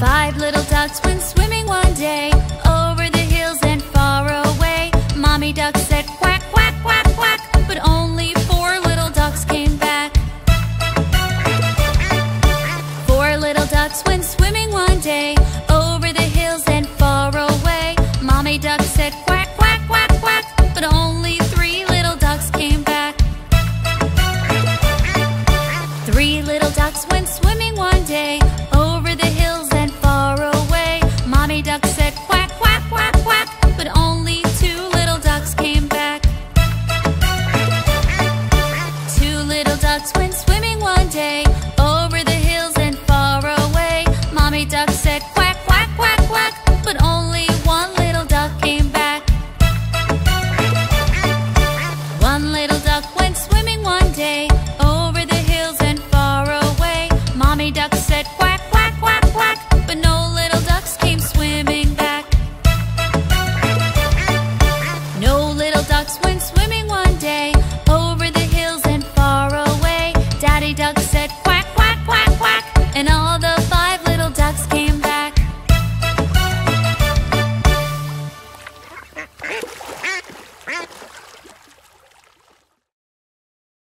Five little ducks went swimming one day over the hills and far away. Mommy duck said quack, quack, quack, quack, but only four little ducks came back. Four little ducks went swimming one day over the hills and far away. Mommy duck said quack, quack, quack, quack, but only three little ducks came back. Three little ducks went swimming one day over said quack, quack, quack, quack, but only two little ducks came back. Two little ducks went swimming one day over the hills and far away. Mommy duck said quack, quack, quack, quack, but only one little duck came back. One little duck went swimming one day Harry Duck said,